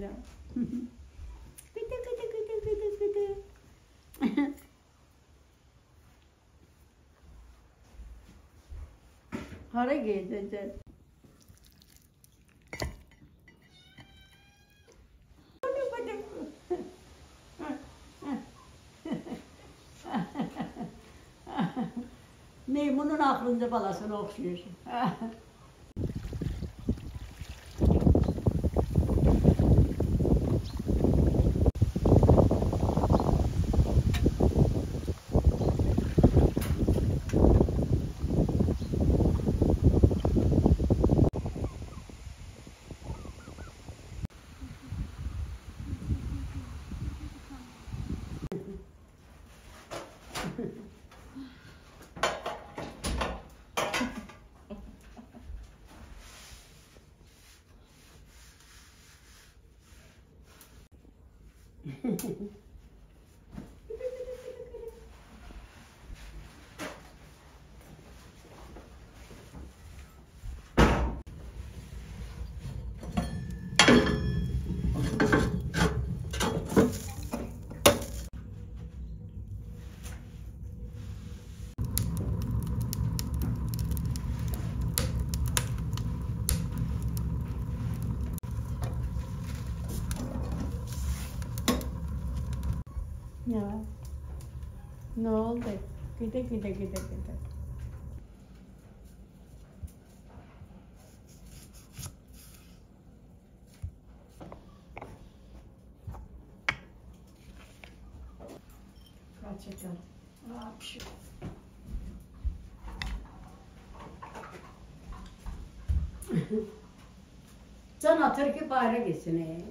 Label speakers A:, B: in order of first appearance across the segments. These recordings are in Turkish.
A: canım. Gıdı gıdı gıdı gıdı gıdı. Hara gezeceğiz. Meymunun aklında balasını okşuyorsun. うん。Ne var? Ne oldu? Gide gide gide gide. Gerçekten. Hapşu. Sen atır ki bayrak gitsin.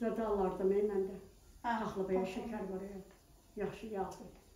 B: Zada alardım, mən də.
A: Ah,
B: hə,
A: Axlı belə
B: şəkər var, yaxşı yağ
A: idi.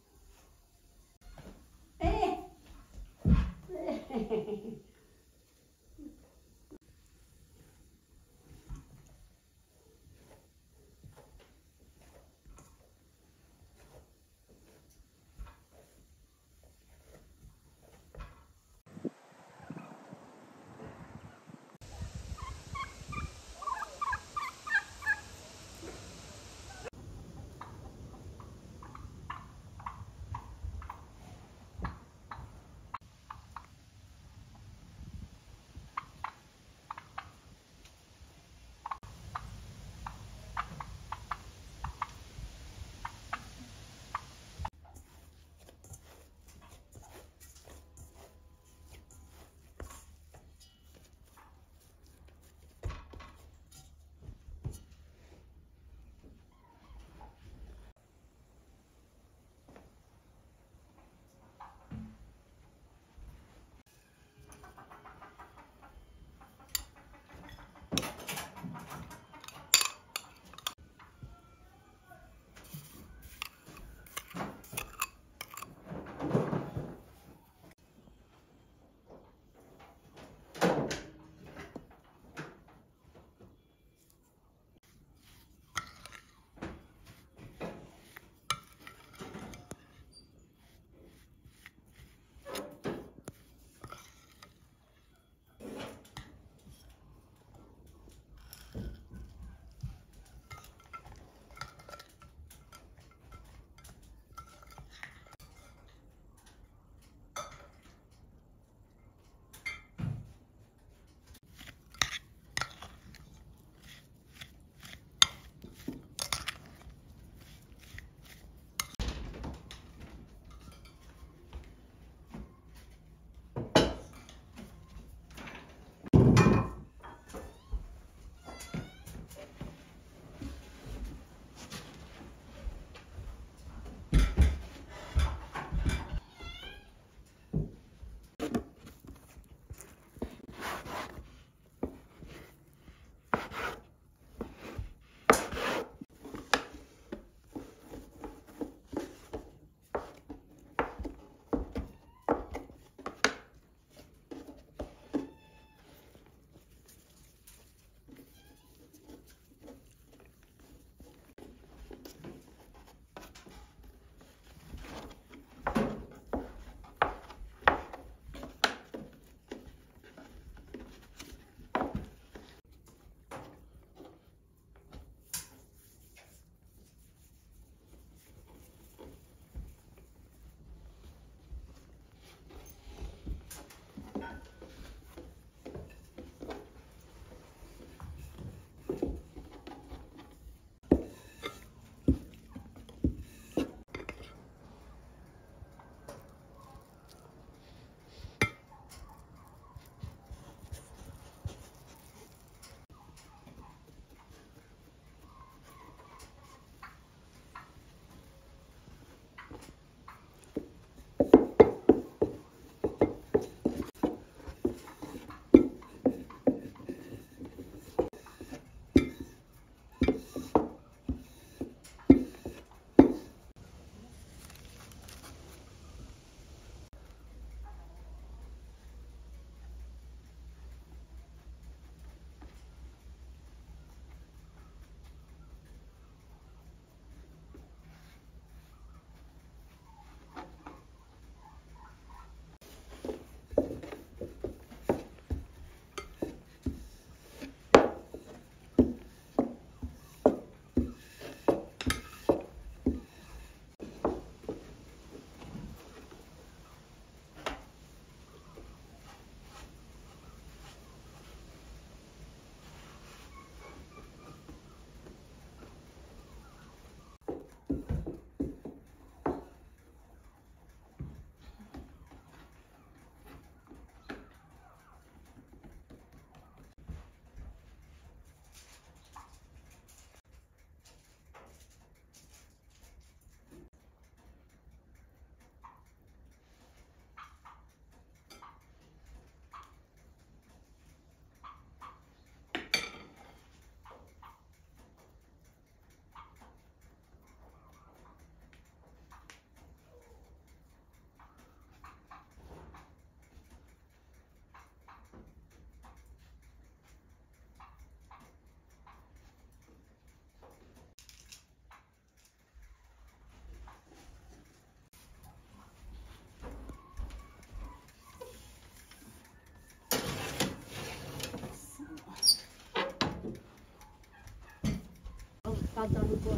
B: passando por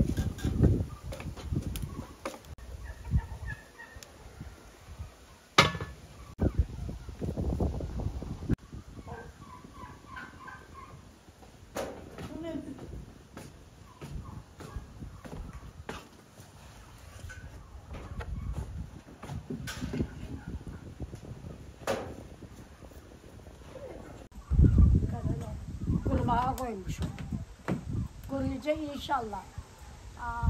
A: Caralho, água
B: aí, bicho. Kuruyacak inşallah. Aa.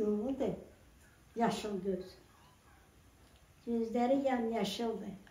B: Yumrudur. Yaşıl göz. Gözləri yamyaşıldır.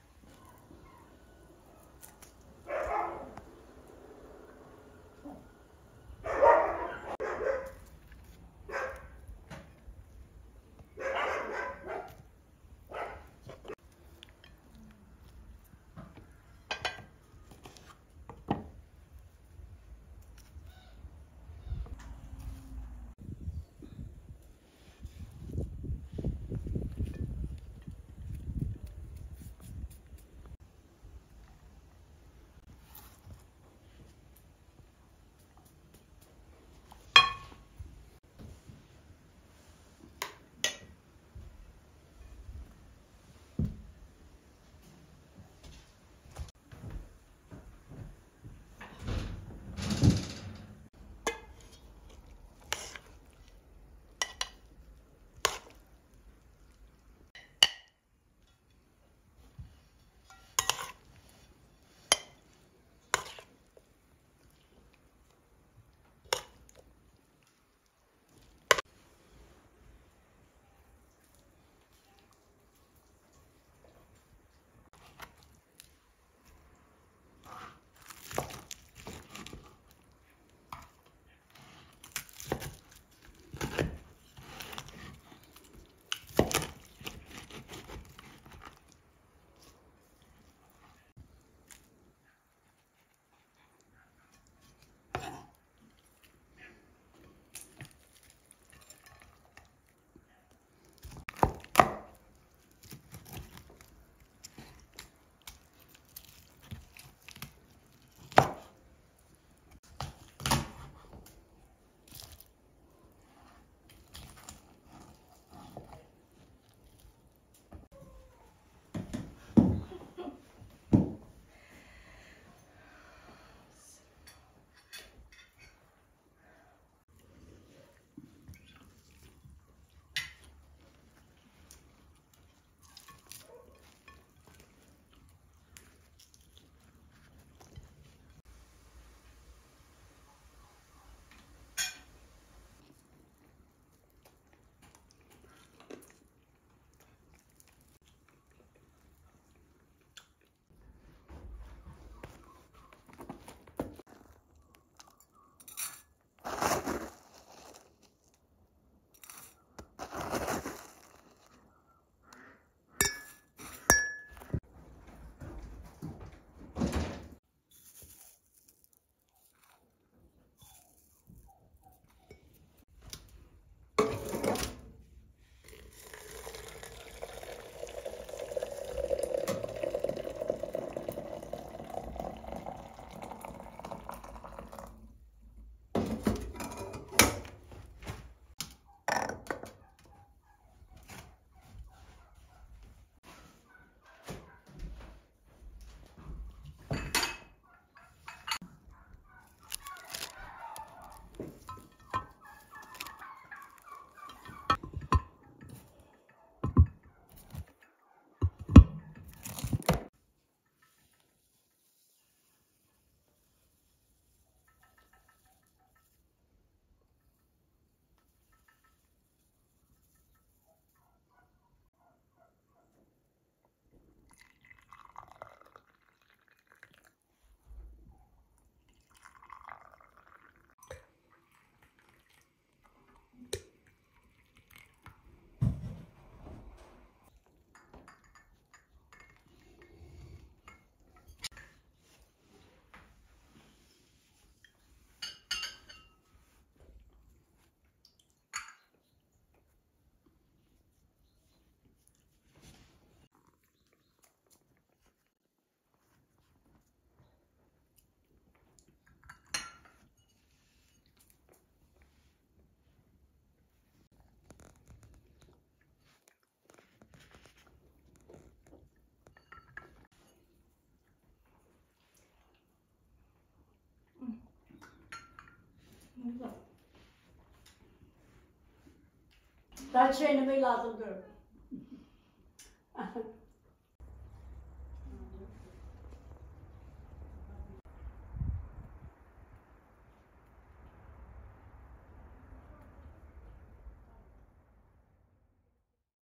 B: Ben çeynemi lazım görüyorum.